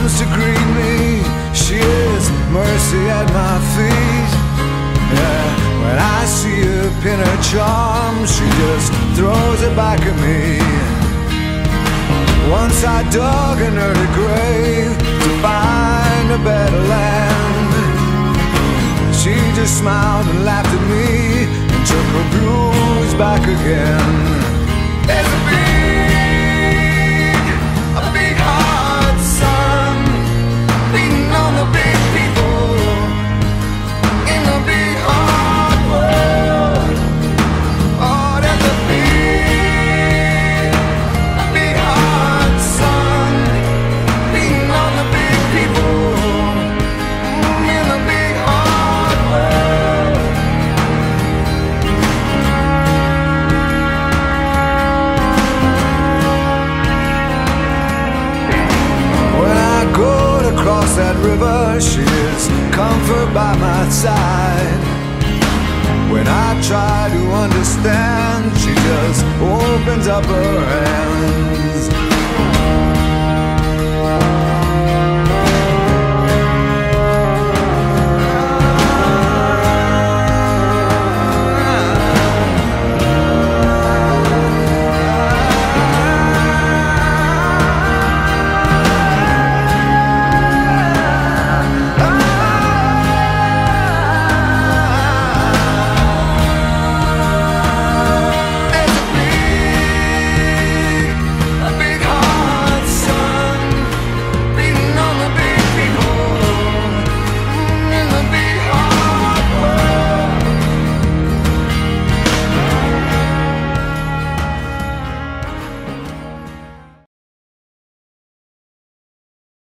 comes to greet me, she is mercy at my feet. Yeah, when I see her pin her charm, she just throws it back at me. Once I dug an early grave to find a better land. She just smiled and laughed at me and took her blues back again. River, she is comfort by my side. When I try to understand, she just opens up her hand.